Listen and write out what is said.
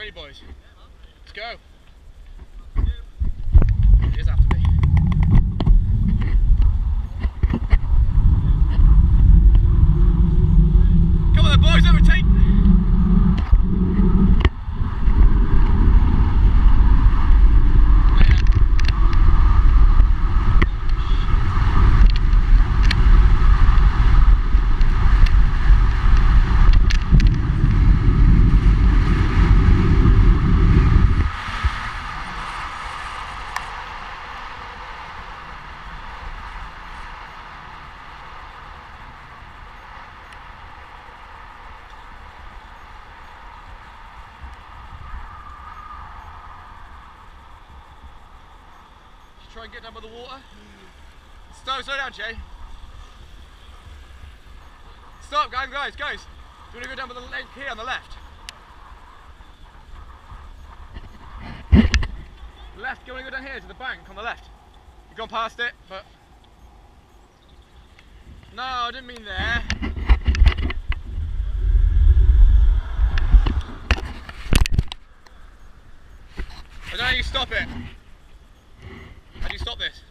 ready, boys? Let's go. Try and get down by the water. Slow, slow down, Jay. Stop, guys, guys, guys. Do you want to go down by the lake here on the left? Left, you want to go down here to the bank on the left? You've gone past it, but... No, I didn't mean there. I don't know you stop it. Stop this?